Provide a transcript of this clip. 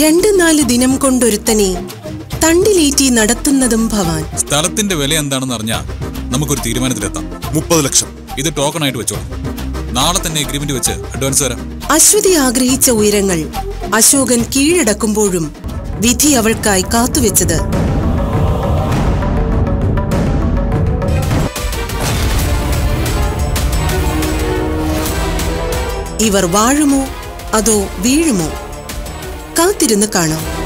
രണ്ട് നാല് ദിനം കൊണ്ടൊരുത്തനെ തണ്ടിലേറ്റി നടത്തുന്നതും ഭവാൻ. സ്ഥലത്തിന്റെ വില എന്താണെന്ന് അറിഞ്ഞാൽ നമുക്കൊരു തീരുമാനത്തിലെത്താം. മുപ്പത് ലക്ഷം. ഇത് ടോക്കൺ ആയിട്ട് വെച്ചോളൂ. നാളെ തന്നെ എഗ്രിമെന്റ് വെച്ച് അഡ്വാൻസ് തരാം. അശ്വതി ആഗ്രഹിച്ച ഉയരങ്ങൾ അശോകൻ കീഴടക്കുമ്പോഴും വിധി അവൾക്കായി കാത്തുവെച്ചത്. ഇവർ വാഴുമോ അതോ വീഴുമോ? കാത്തിരുന്ന് കാണാം.